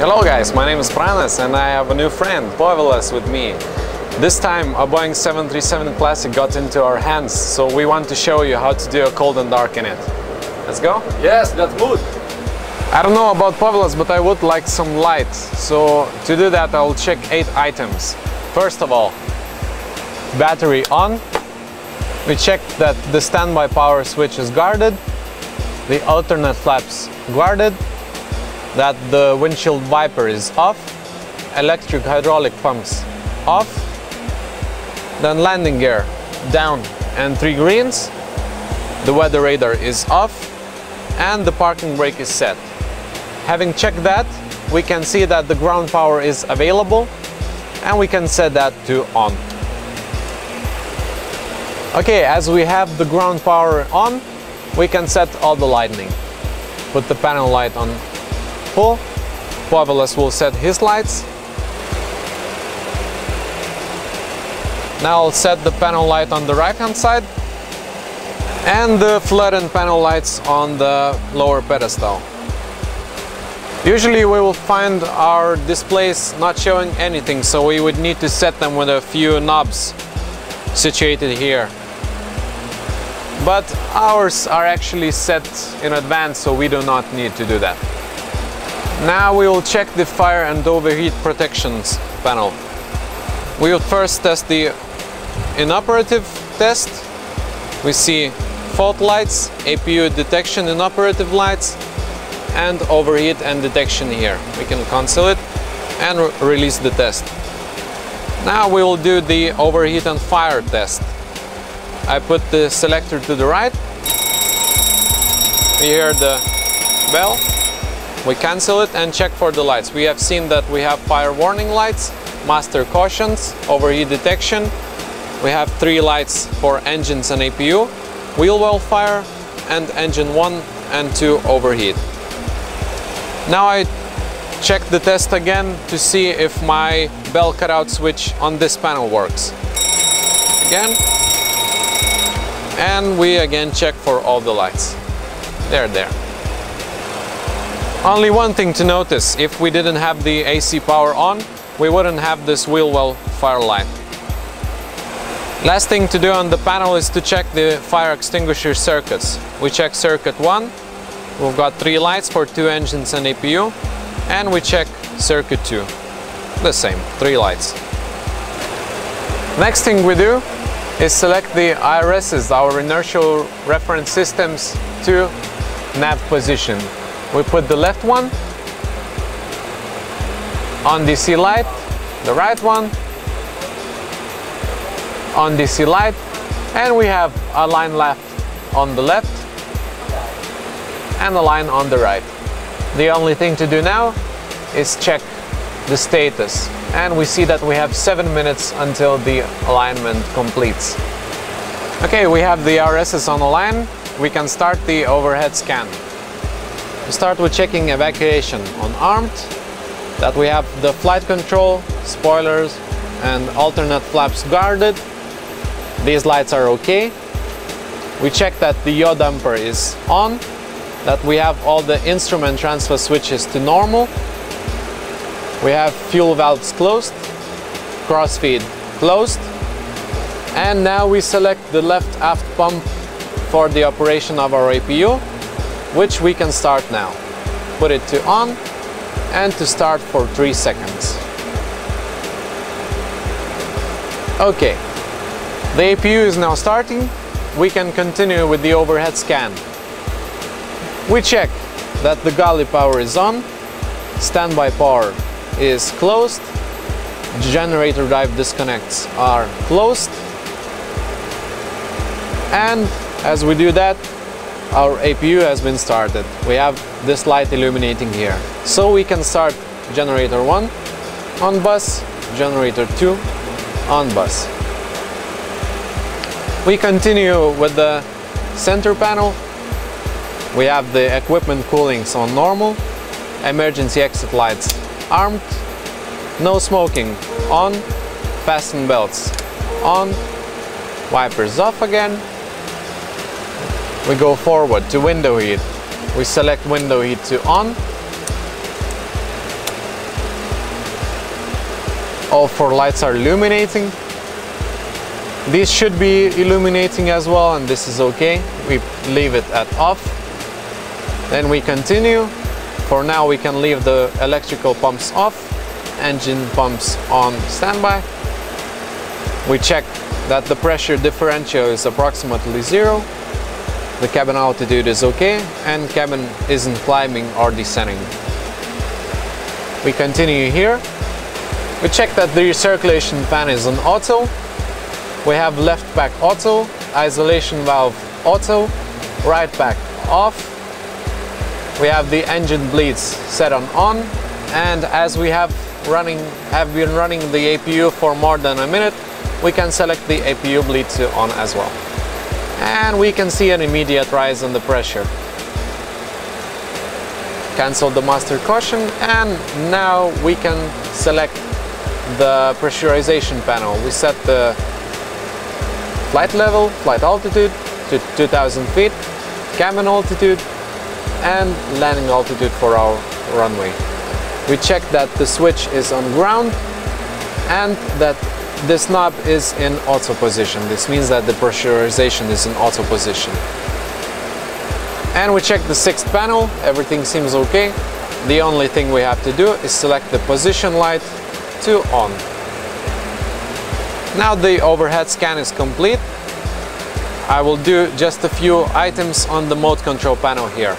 Hello guys, my name is Pranas and I have a new friend, Povilas, with me. This time a Boeing 737 Classic got into our hands, so we want to show you how to do a cold and dark in it. Let's go? Yes, let's move. I don't know about Povilas, but I would like some light. So to do that, I'll check eight items. First of all, battery on. We check that the standby power switch is guarded, the alternate flaps guarded, that the windshield wiper is off, electric hydraulic pumps off, then landing gear down and three greens, the weather radar is off, and the parking brake is set. Having checked that, we can see that the ground power is available and we can set that to on. Okay, as we have the ground power on, we can set all the lighting. Put the panel light on full. Povilas will set his lights. Now I'll set the panel light on the right hand side and the flood and panel lights on the lower pedestal. Usually we will find our displays not showing anything, so we would need to set them with a few knobs situated here. But ours are actually set in advance, so we do not need to do that. Now we will check the fire and overheat protections panel. We will first test the inoperative test. We see fault lights, APU detection inoperative lights, and overheat and detection here. We can cancel it and re release the test. Now we will do the overheat and fire test. I put the selector to the right. We hear the bell. We cancel it and check for the lights. We have seen that we have fire warning lights, master cautions, overheat detection. We have three lights for engines and APU, wheel well fire, and engine 1 and 2 overheat. Now I check the test again to see if my bell cutout switch on this panel works. Again. And we again check for all the lights. They're there. Only one thing to notice, if we didn't have the AC power on, we wouldn't have this wheel well fire light. Last thing to do on the panel is to check the fire extinguisher circuits. We check circuit 1, we've got three lights for two engines and APU, and we check circuit 2. The same, three lights. Next thing we do is select the IRSs, our inertial reference systems, to nav position. We put the left one on DC light, the right one on DC light, and we have a line left on the left and a line on the right. The only thing to do now is check the status and we see that we have seven minutes until the alignment completes. Okay, we have the IRSs on the line. We can start the overhead scan. We start with checking evacuation on armed, that we have the flight control, spoilers and alternate flaps guarded. These lights are okay. We check that the yaw damper is on, that we have all the instrument transfer switches to normal, we have fuel valves closed, crossfeed closed, and now we select the left aft pump for the operation of our APU, which we can start now. Put it to on and to start for 3 seconds. Okay, the APU is now starting. We can continue with the overhead scan. We check that the galley power is on, standby power is closed, generator drive disconnects are closed, and as we do that, our APU has been started. We have this light illuminating here. So we can start generator 1 on bus, generator 2 on bus. We continue with the center panel. We have the equipment coolings on normal, emergency exit lights armed, no smoking on, fasten belts on, wipers off again. We go forward to window heat. We select window heat to on. all four lights are illuminating. These should be illuminating as well and this is okay. We leave it at off. Then we continue. For now we can leave the electrical pumps off, engine pumps on standby. We check that the pressure differential is approximately zero. The cabin altitude is okay and cabin isn't climbing or descending. We continue here. We check that the recirculation fan is on auto. We have left pack auto, isolation valve auto, right pack off. We have the engine bleeds set on on and as we have running have been running the APU for more than a minute, we can select the APU bleed to on as well. And we can see an immediate rise in the pressure cancel the master caution and now we can select the pressurization panel. We set the flight level, flight altitude to 2000 feet, cabin altitude and landing altitude for our runway. We check that the switch is on ground and that this knob is in auto position. This means that the pressurization is in auto position. And we check the sixth panel, everything seems okay. The only thing we have to do is select the position light to on. Now the overhead scan is complete. I will do just a few items on the mode control panel here.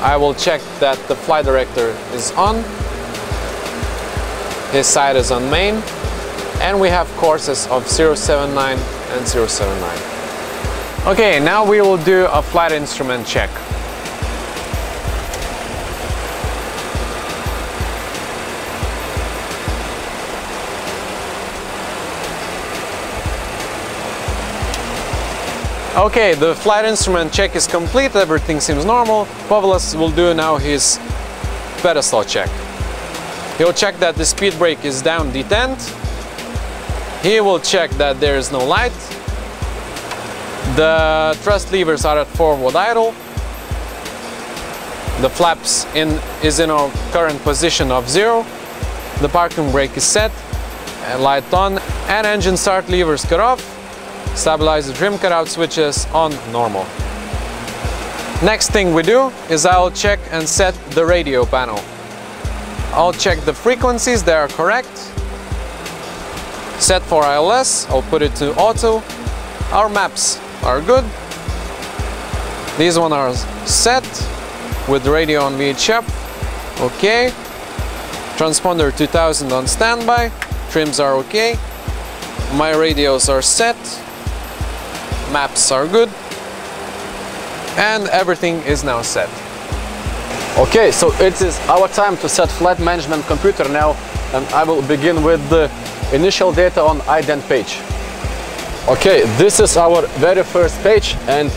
I will check that the flight director is on, his side is on main, and we have courses of 079 and 079. Okay, now we will do a flight instrument check. Okay, the flight instrument check is complete, everything seems normal. Povilas will do now his pedestal check. He'll check that the speed brake is down detent. He will check that there is no light. The thrust levers are at forward idle. The flaps in is in a current position of zero. The parking brake is set, light on, and engine start levers cut off stabilizer trim cutout switches on normal. Next thing we do is I'll check and set the radio panel. I'll check the frequencies, they are correct. Set for ILS, I'll put it to auto. Our maps are good. These one are set with radio on VHF. Okay. Transponder 2000 on standby. Trims are okay. My radios are set maps are good and everything is now set. Okay, so it is our time to set flight management computer now and I will begin with the initial data on ident page. Okay, this is our very first page and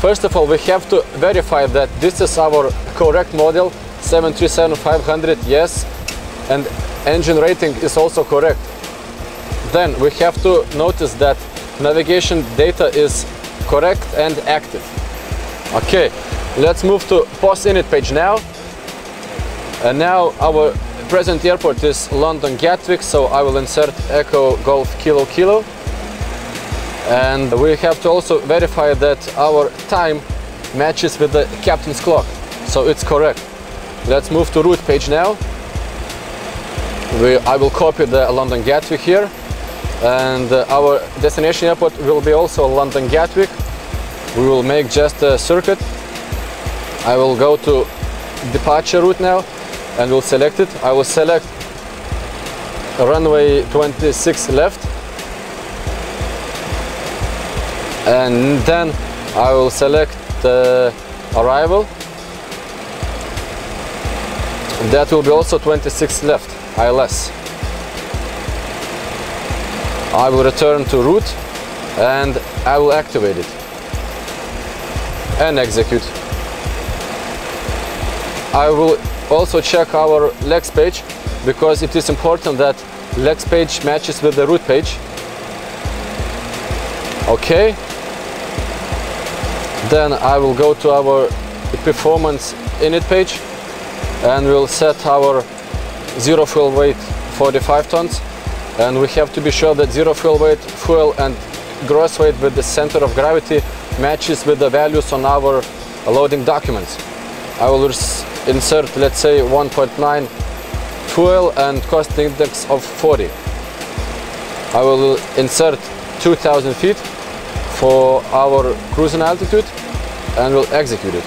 first of all we have to verify that this is our correct model 737-500, yes, and engine rating is also correct. Then we have to notice that navigation data is correct and active. Okay, let's move to POS INIT page now. And now our present airport is London Gatwick, so I will insert Echo Golf Kilo Kilo. And we have to also verify that our time matches with the captain's clock, so it's correct. Let's move to route page now. We, I will copy the London Gatwick here and uh, our destination airport will be also London Gatwick. We will make just a circuit. I will go to departure route now and we'll select it. I will select runway 26 left and then I will select uh, arrival that will be also 26 left ILS I will return to route and I will activate it and execute. I will also check our legs page because it is important that legs page matches with the route page. Okay. Then I will go to our performance init page and we'll set our zero fuel weight 45 tons and we have to be sure that zero fuel weight, fuel and gross weight with the center of gravity matches with the values on our loading documents. I will insert, let's say, 1.9 fuel and cost index of 40. I will insert 2000 feet for our cruising altitude and will execute it.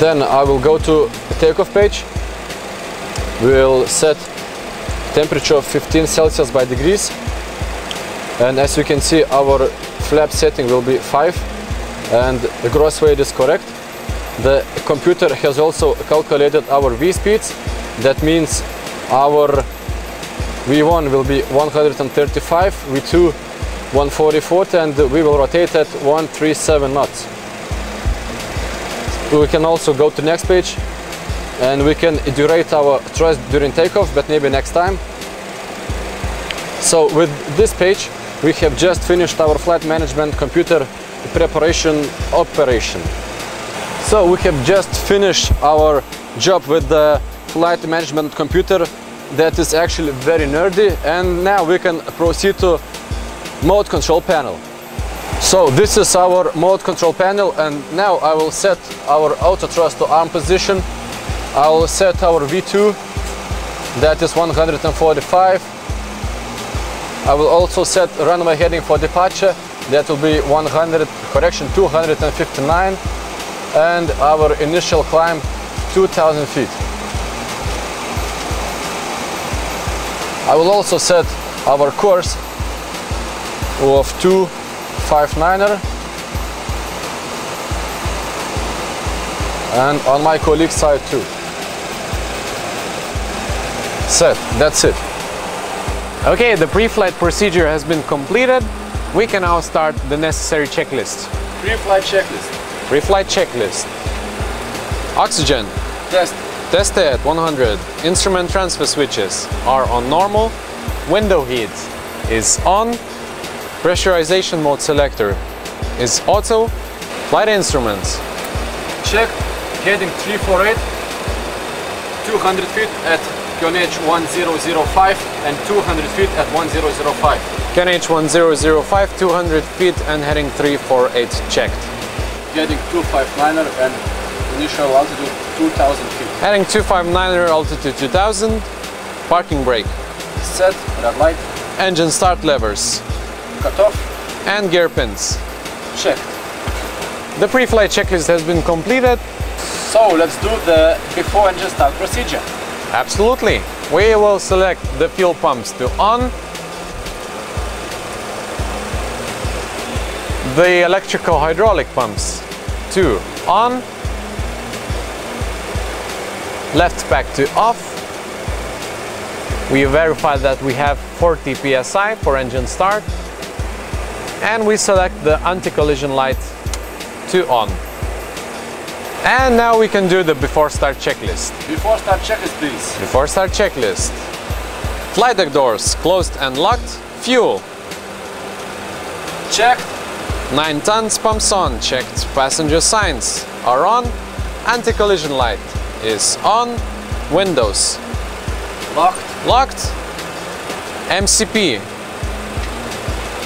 Then I will go to takeoff page. We'll set temperature of 15 Celsius by degrees. And as you can see, our flap setting will be 5 and the gross weight is correct. The computer has also calculated our V-speeds. That means our V1 will be 135, V2 144 and we will rotate at 137 knots. We can also go to next page and we can derate our thrust during takeoff, but maybe next time. So with this page, we have just finished our flight management computer preparation operation. So we have just finished our job with the flight management computer that is actually very nerdy and now we can proceed to mode control panel. So this is our mode control panel and now I will set our auto thrust to arm position. I will set our V2 that is 145. I will also set runway heading for departure that will be 100 correction 259 and our initial climb 2000 feet. I will also set our course of 259er and on my colleague side too. Set, that's it. Okay, the pre-flight procedure has been completed. We can now start the necessary checklist. Pre-flight checklist. Pre-flight checklist. Oxygen. Test. Tested at 100. Instrument transfer switches are on normal. Window heat is on. Pressurization mode selector is auto. Flight instruments. Check. Heading 348. 200 feet at QNH 1005 and 200 feet at 1005. QNH 1005, 200 feet and heading 348 checked. Heading 259er and initial altitude 2000 feet. Heading 259er, altitude 2000. Parking brake. Set. Red light. Engine start levers. Cut off. And gear pins. Checked. The pre-flight checklist has been completed. So let's do the before engine start procedure. Absolutely. We will select the fuel pumps to on. The electrical hydraulic pumps to on. Left pack to off. We verify that we have 40 psi for engine start. And we select the anti-collision light to on. And now we can do the before start checklist. Before start checklist, please. Before start checklist. Flight deck doors closed and locked. Fuel. Checked. 9 tons pumps on. Checked. Passenger signs are on. Anti-collision light is on. Windows. Locked. Locked. MCP.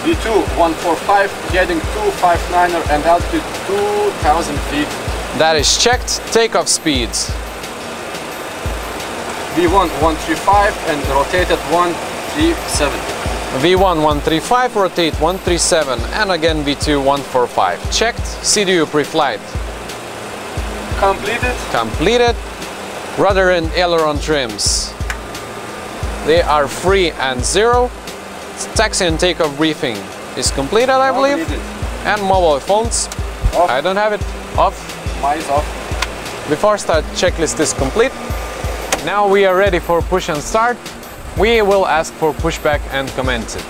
V2 145, heading 259er and altitude 2000 feet. That is checked. Takeoff speeds. V1 135 and rotated 137. V1 135, rotate 137, and again V2 145. Checked. CDU pre-flight. Completed. Completed. Rudder and aileron trims. They are free and zero. Taxi and takeoff briefing is completed, I believe. And mobile phones. Off. I don't have it. Off. Mine is off. Before start, checklist is complete. Now we are ready for push and start. We will ask for pushback and comment it.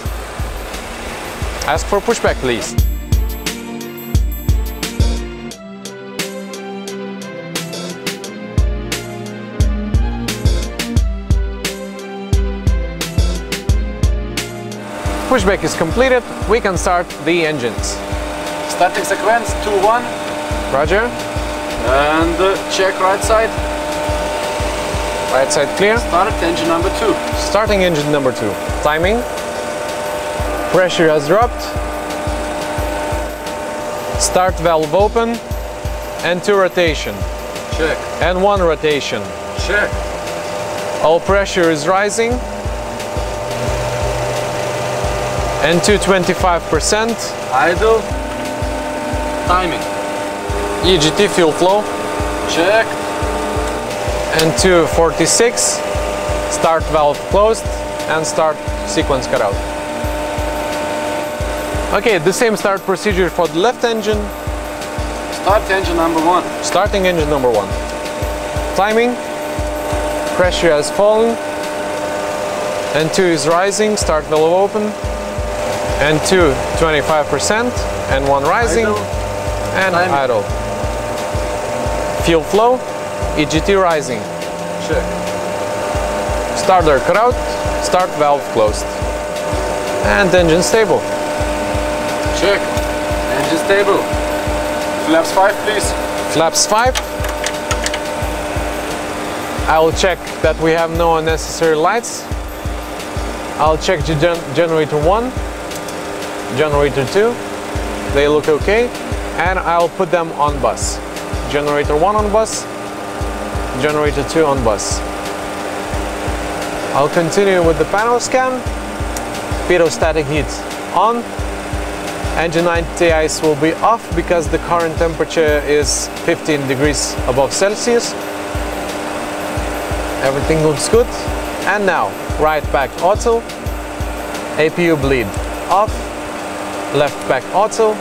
Ask for pushback, please. Pushback is completed. We can start the engines. Starting sequence 2-1 Roger. and uh, check right side. Right side clear. Start engine number two. Starting engine number two. Timing. Pressure has dropped. Start valve open. N2 rotation. Check. N1 rotation. Check. Oil pressure is rising. N2 25%. Idle. Timing. EGT fuel flow. Check. N2 46. Start valve closed and start sequence cut out. Okay, the same start procedure for the left engine. Start engine number one. Starting engine number one. Timing. Pressure has fallen. N2 is rising. Start valve open. N2, 25%. N1 rising. Idle. And idle. Fuel flow. EGT rising. Check. Starter cut out. Start valve closed. And engine stable. Check. Engine stable. Flaps five, please. Flaps 5. I will check that we have no unnecessary lights. I'll check the gen- generator 1, generator 2. They look okay. And I'll put them on bus. Generator 1 on bus, generator 2 on bus. I'll continue with the panel scan. Pitot heat on. Engine anti-ice will be off because the current temperature is 15 degrees above Celsius. Everything looks good. And now, right pack auto, APU bleed off, left pack auto,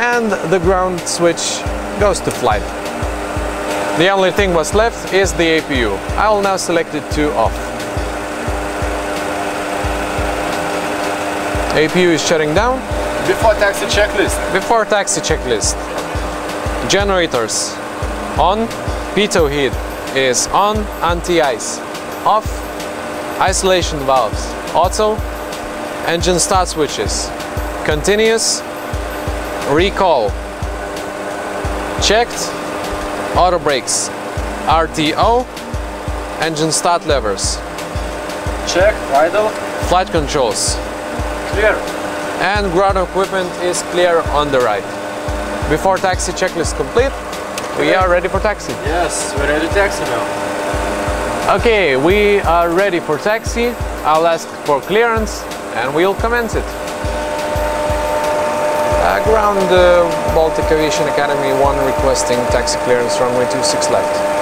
and the ground switch goes to flight. The only thing was left is the APU. I will now select it to off. APU is shutting down. Before taxi checklist. Before taxi checklist, generators. On, pitot heat is on, anti-ice. Off, isolation valves. Auto, engine start switches. Continuous, recall. Checked, auto brakes RTO, engine start levers, Check. Idle. flight controls, Clear. and ground equipment is clear on the right. Before taxi checklist complete, we are ready for taxi. Yes, we're ready to taxi now. Okay, we are ready for taxi. I'll ask for clearance and we'll commence it. Uh, ground uh, Baltic Aviation Academy 1 requesting taxi clearance runway 26 left.